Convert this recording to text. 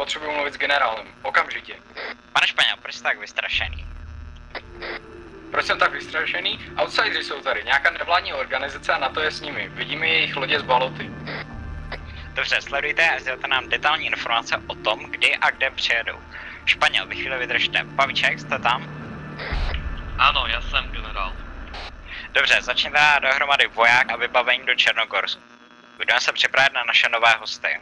Potřebuji mluvit s generálem. Okamžitě. Pane Španěl, proč jste tak vystrašený? Proč jsem tak vystrašený? Outsideri jsou tady, nějaká nevládní organizace a na to je s nimi. Vidíme jejich lodě z baloty. Dobře, sledujte a sdělte nám detailní informace o tom, kdy a kde přijedou. Španěl, vy chvíli vydržte. Paviček, jste tam? Ano, já jsem generál. Dobře, začněte dohromady voják a vybavení do Černogorsku. Budeme se připravit na naše nové hosty.